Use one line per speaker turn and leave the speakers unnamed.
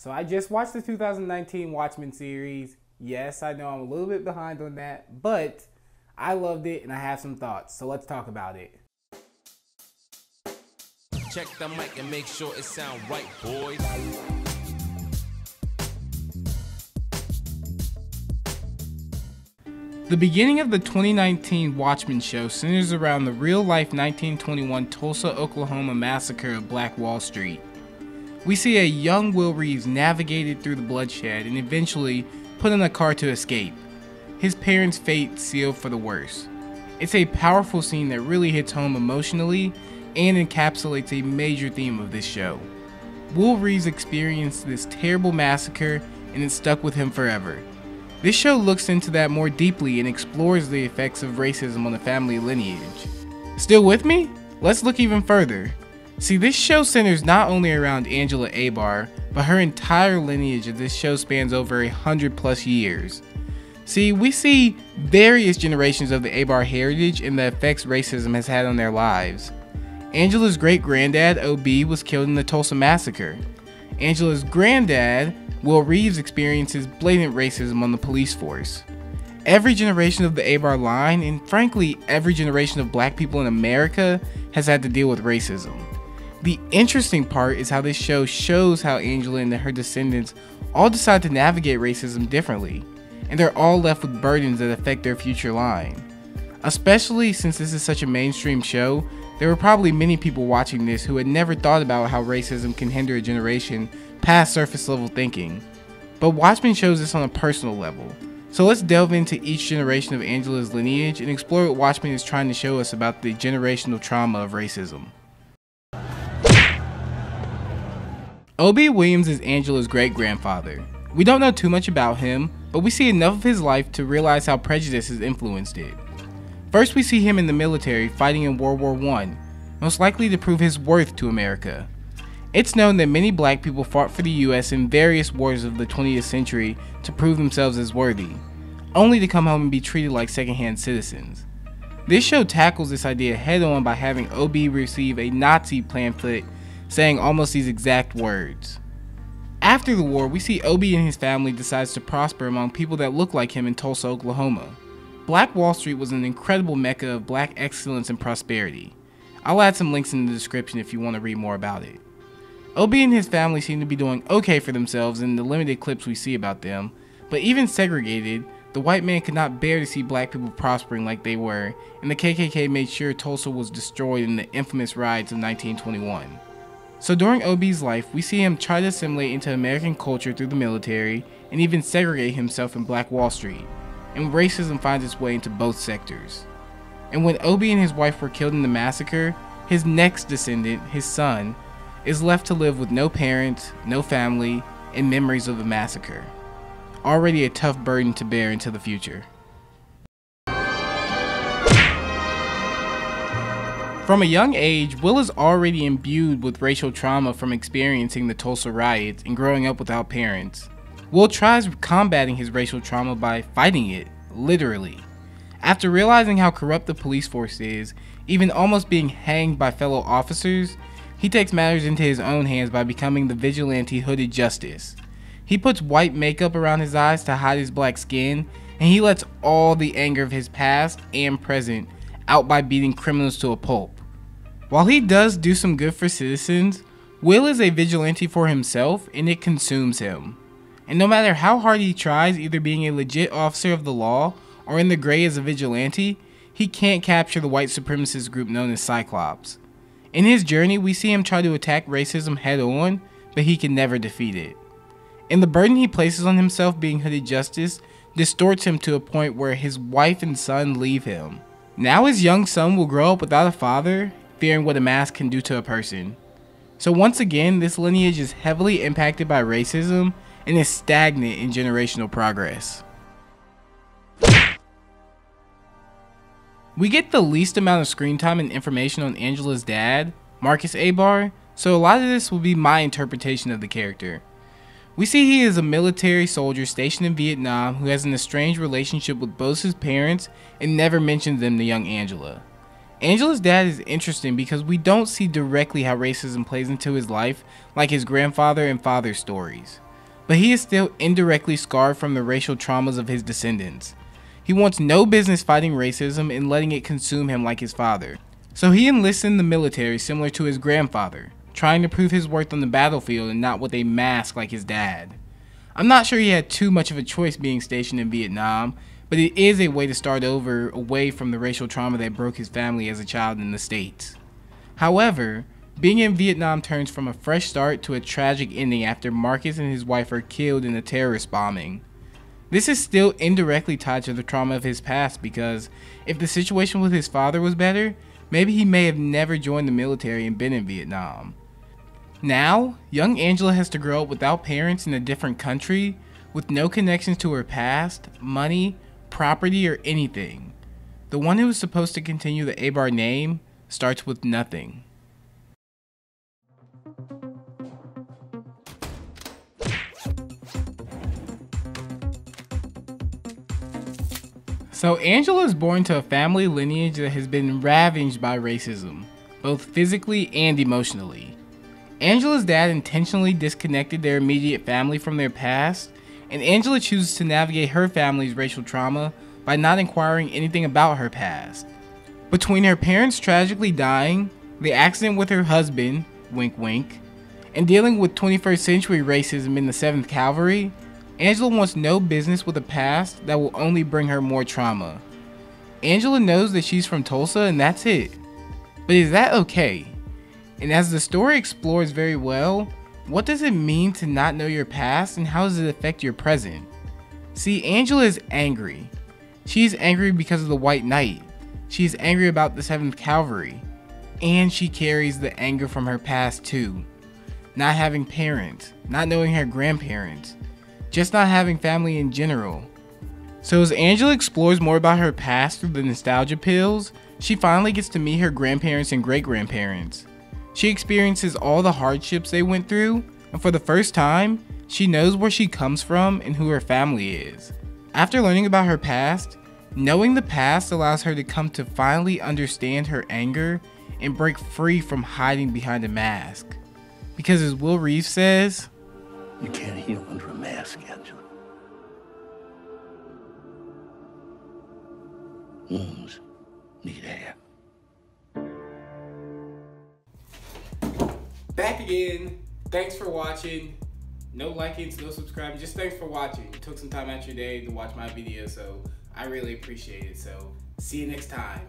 So I just watched the 2019 Watchmen series. Yes, I know I'm a little bit behind on that, but I loved it and I have some thoughts. So let's talk about it.
Check the mic and make sure it sound right, boys.
The beginning of the 2019 Watchmen show centers around the real life 1921 Tulsa, Oklahoma massacre of Black Wall Street. We see a young Will Reeves navigated through the bloodshed and eventually put in a car to escape. His parents' fate sealed for the worst. It's a powerful scene that really hits home emotionally and encapsulates a major theme of this show. Will Reeves experienced this terrible massacre and it stuck with him forever. This show looks into that more deeply and explores the effects of racism on the family lineage. Still with me? Let's look even further. See, this show centers not only around Angela Abar, but her entire lineage of this show spans over a hundred plus years. See, we see various generations of the Abar heritage and the effects racism has had on their lives. Angela's great granddad, OB, was killed in the Tulsa Massacre. Angela's granddad Will Reeves experiences blatant racism on the police force. Every generation of the Abar line, and frankly, every generation of black people in America, has had to deal with racism. The interesting part is how this show shows how Angela and her descendants all decide to navigate racism differently, and they're all left with burdens that affect their future line. Especially since this is such a mainstream show, there were probably many people watching this who had never thought about how racism can hinder a generation past surface level thinking. But Watchmen shows this on a personal level. So let's delve into each generation of Angela's lineage and explore what Watchmen is trying to show us about the generational trauma of racism. O.B. Williams is Angela's great grandfather. We don't know too much about him, but we see enough of his life to realize how prejudice has influenced it. First, we see him in the military fighting in World War I, most likely to prove his worth to America. It's known that many black people fought for the US in various wars of the 20th century to prove themselves as worthy, only to come home and be treated like secondhand citizens. This show tackles this idea head on by having OB receive a Nazi pamphlet saying almost these exact words. After the war, we see OB and his family decides to prosper among people that look like him in Tulsa, Oklahoma. Black Wall Street was an incredible mecca of black excellence and prosperity. I'll add some links in the description if you want to read more about it. OB and his family seem to be doing okay for themselves in the limited clips we see about them, but even segregated, the white man could not bear to see black people prospering like they were, and the KKK made sure Tulsa was destroyed in the infamous riots of 1921. So during OB's life, we see him try to assimilate into American culture through the military and even segregate himself in Black Wall Street, and racism finds its way into both sectors. And when Obi and his wife were killed in the massacre, his next descendant, his son, is left to live with no parents, no family, and memories of the massacre. Already a tough burden to bear into the future. From a young age, Will is already imbued with racial trauma from experiencing the Tulsa riots and growing up without parents. Will tries combating his racial trauma by fighting it, literally. After realizing how corrupt the police force is, even almost being hanged by fellow officers, he takes matters into his own hands by becoming the vigilante hooded justice. He puts white makeup around his eyes to hide his black skin, and he lets all the anger of his past and present out by beating criminals to a pulp. While he does do some good for citizens, Will is a vigilante for himself and it consumes him. And no matter how hard he tries, either being a legit officer of the law or in the gray as a vigilante, he can't capture the white supremacist group known as Cyclops. In his journey, we see him try to attack racism head on, but he can never defeat it. And the burden he places on himself being hooded justice distorts him to a point where his wife and son leave him. Now his young son will grow up without a father, fearing what a mask can do to a person. So once again, this lineage is heavily impacted by racism and is stagnant in generational progress. We get the least amount of screen time and information on Angela's dad, Marcus Abar, so a lot of this will be my interpretation of the character. We see he is a military soldier stationed in Vietnam who has an estranged relationship with both his parents and never mentions them to young Angela. Angela's dad is interesting because we don't see directly how racism plays into his life like his grandfather and father's stories. but he is still indirectly scarred from the racial traumas of his descendants. He wants no business fighting racism and letting it consume him like his father. So he enlists in the military similar to his grandfather, trying to prove his worth on the battlefield and not with a mask like his dad. I'm not sure he had too much of a choice being stationed in Vietnam, but it is a way to start over away from the racial trauma that broke his family as a child in the States. However, being in Vietnam turns from a fresh start to a tragic ending after Marcus and his wife are killed in a terrorist bombing. This is still indirectly tied to the trauma of his past because if the situation with his father was better, maybe he may have never joined the military and been in Vietnam. Now, young Angela has to grow up without parents in a different country, with no connections to her past, money, property, or anything. The one who was supposed to continue the Abar name starts with nothing. So, Angela is born to a family lineage that has been ravaged by racism, both physically and emotionally. Angela's dad intentionally disconnected their immediate family from their past, and Angela chooses to navigate her family's racial trauma by not inquiring anything about her past. Between her parents tragically dying, the accident with her husband, wink wink, and dealing with 21st century racism in the 7th Cavalry, Angela wants no business with a past that will only bring her more trauma. Angela knows that she's from Tulsa and that's it. But is that okay? And as the story explores very well, what does it mean to not know your past and how does it affect your present? See, Angela is angry. She's angry because of the White Night. She's angry about the 7th Cavalry. And she carries the anger from her past too. Not having parents, not knowing her grandparents, just not having family in general. So as Angela explores more about her past through the nostalgia pills, she finally gets to meet her grandparents and great grandparents. She experiences all the hardships they went through, and for the first time, she knows where she comes from and who her family is. After learning about her past, knowing the past allows her to come to finally understand her anger and break free from hiding behind a mask. Because as Will Reeves says,
You can't heal under a mask, Angela.
Back again. Thanks for watching. No likings, no subscribing. Just thanks for watching. You took some time out your day to watch my video, so I really appreciate it. So see you next time.